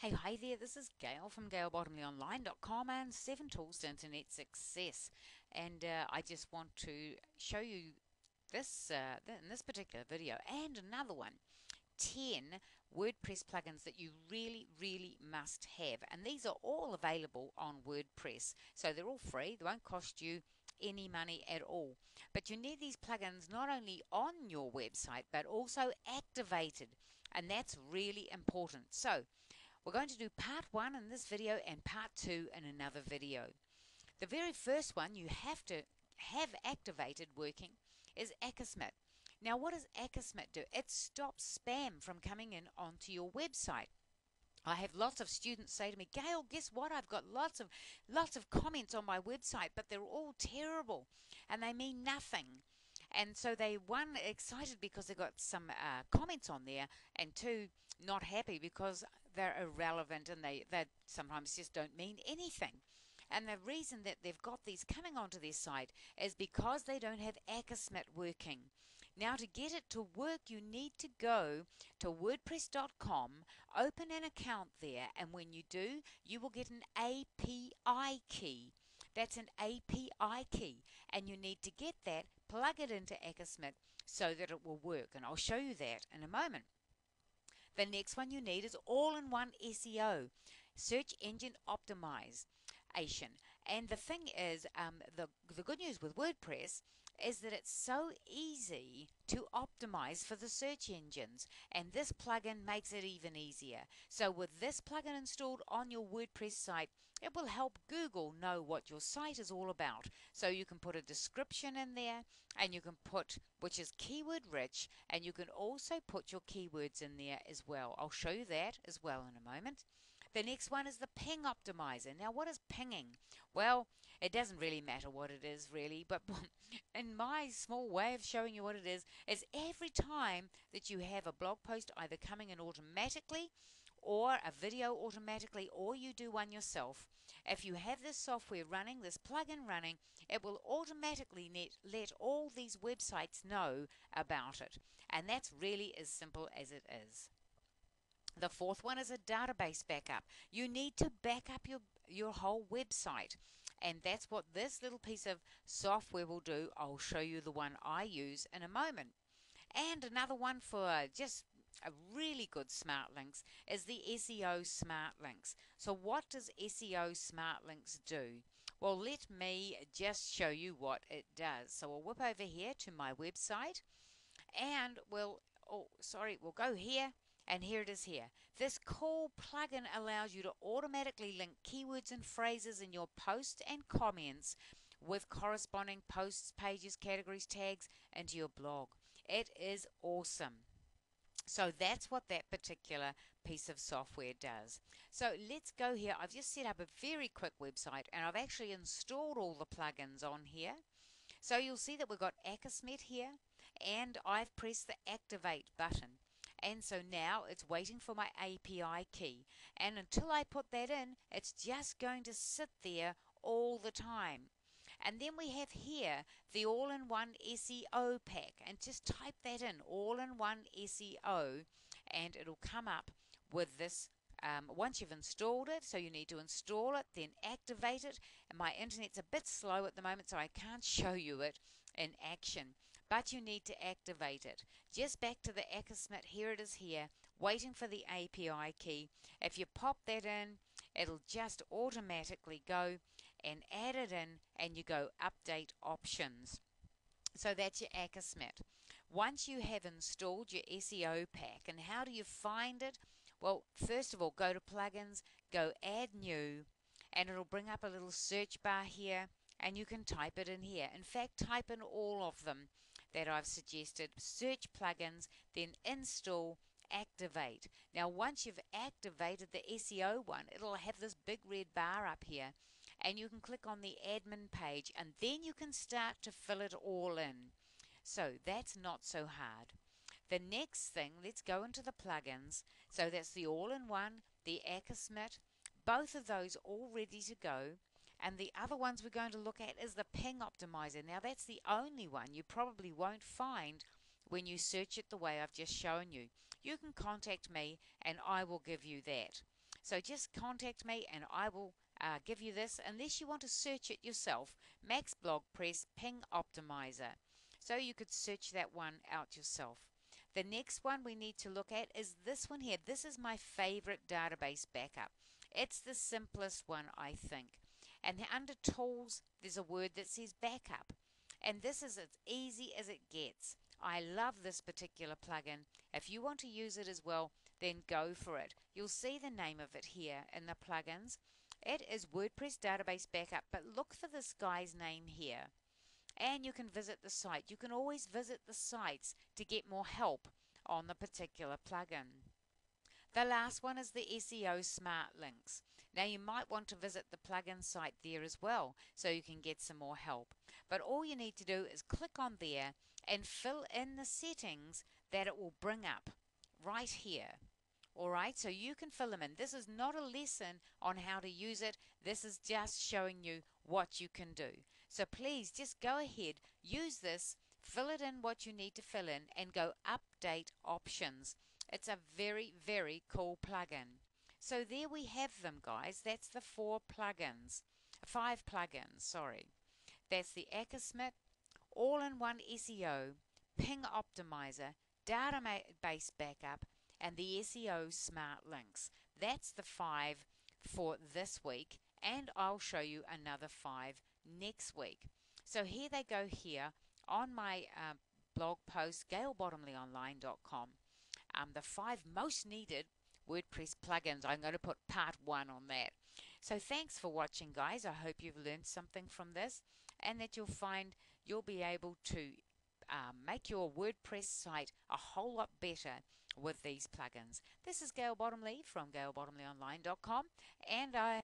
Hey, hi there, this is Gail from GailBottomleyOnline.com and 7 Tools to Internet Success. And uh, I just want to show you this uh, in this particular video and another one 10 WordPress plugins that you really, really must have. And these are all available on WordPress. So they're all free, they won't cost you any money at all. But you need these plugins not only on your website but also activated, and that's really important. So we're going to do part one in this video and part two in another video. The very first one you have to have activated working is Akismet. Now what does Akismet do? It stops spam from coming in onto your website. I have lots of students say to me, Gail, guess what? I've got lots of lots of comments on my website, but they're all terrible and they mean nothing. And so they, one, excited because they got some uh, comments on there, and two, not happy because they're irrelevant and they, they sometimes just don't mean anything. And the reason that they've got these coming onto their site is because they don't have Akismet working. Now, to get it to work, you need to go to WordPress.com, open an account there, and when you do, you will get an API key. That's an API key, and you need to get that, plug it into Akismet so that it will work, and I'll show you that in a moment. The next one you need is all-in-one SEO, search engine optimization. And the thing is, um, the the good news with WordPress is that it's so easy to optimize for the search engines and this plugin makes it even easier. So with this plugin installed on your WordPress site it will help Google know what your site is all about. So you can put a description in there and you can put which is keyword rich and you can also put your keywords in there as well. I'll show you that as well in a moment. The next one is the ping optimizer. Now what is pinging? Well it doesn't really matter what it is really but in my small way of showing you what it is is every time that you have a blog post either coming in automatically or a video automatically or you do one yourself, if you have this software running, this plugin running, it will automatically net, let all these websites know about it. And that's really as simple as it is. The fourth one is a database backup. You need to back up your, your whole website. And that's what this little piece of software will do. I'll show you the one I use in a moment. And another one for just a really good smart links is the SEO smart links. So what does SEO smart links do? Well, let me just show you what it does. So we'll whip over here to my website and we'll, oh, sorry, we'll go here and here it is here. This cool plugin allows you to automatically link keywords and phrases in your posts and comments with corresponding posts, pages, categories, tags into your blog. It is awesome. So that's what that particular piece of software does. So let's go here. I've just set up a very quick website and I've actually installed all the plugins on here. So you'll see that we've got Akismet here and I've pressed the activate button. And so now it's waiting for my API key. And until I put that in, it's just going to sit there all the time. And then we have here the all-in-one SEO pack. And just type that in, all-in-one SEO, and it'll come up with this um, once you've installed it, so you need to install it, then activate it. And my internet's a bit slow at the moment, so I can't show you it in action. But you need to activate it. Just back to the Akismet, here it is here, waiting for the API key. If you pop that in, it'll just automatically go and add it in and you go update options. So that's your Akismet. Once you have installed your SEO pack, and how do you find it? Well, first of all, go to plugins, go add new, and it'll bring up a little search bar here, and you can type it in here. In fact, type in all of them that I've suggested. Search plugins, then install activate. Now once you've activated the SEO one, it'll have this big red bar up here and you can click on the admin page and then you can start to fill it all in. So that's not so hard. The next thing, let's go into the plugins. So that's the all-in-one, the Akismet, both of those all ready to go. And the other ones we're going to look at is the Ping Optimizer. Now that's the only one you probably won't find when you search it the way I've just shown you. You can contact me and I will give you that. So just contact me and I will uh, give you this unless you want to search it yourself. Max Blog Press Ping Optimizer. So you could search that one out yourself. The next one we need to look at is this one here. This is my favorite database backup. It's the simplest one, I think. And under Tools, there's a word that says Backup. And this is as easy as it gets. I love this particular plugin. If you want to use it as well, then go for it. You'll see the name of it here in the plugins. It is WordPress Database Backup, but look for this guy's name here. And you can visit the site. You can always visit the sites to get more help on the particular plugin. The last one is the SEO Smart Links. Now you might want to visit the plugin site there as well so you can get some more help. But all you need to do is click on there and fill in the settings that it will bring up right here. Alright, so you can fill them in. This is not a lesson on how to use it. This is just showing you what you can do. So please just go ahead, use this, fill it in what you need to fill in and go update options. It's a very, very cool plugin. So there we have them, guys. That's the four plugins. Five plugins, sorry. That's the Akismet All-in-One SEO, Ping Optimizer, Database Backup, and the SEO Smart Links. That's the five for this week, and I'll show you another five next week. So here they go here on my uh, blog post, gailbottomleyonline.com. Um, the five most needed WordPress plugins. I'm going to put part one on that. So thanks for watching, guys. I hope you've learned something from this and that you'll find you'll be able to uh, make your WordPress site a whole lot better with these plugins. This is Gail Bottomley from gailbottomleyonline.com and I